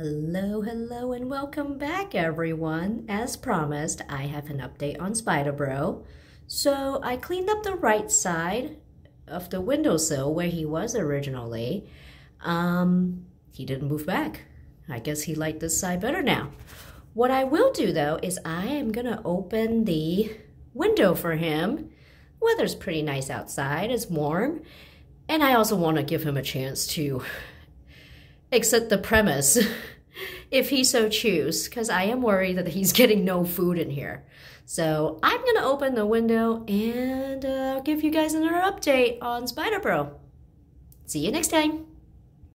Hello, hello, and welcome back, everyone. As promised, I have an update on Spider Bro. So I cleaned up the right side of the windowsill where he was originally. Um, he didn't move back. I guess he liked this side better now. What I will do though is I am gonna open the window for him. Weather's pretty nice outside, it's warm. And I also want to give him a chance to accept the premise if he so choose, because I am worried that he's getting no food in here. So I'm gonna open the window and uh, give you guys another update on Spider Bro. See you next time.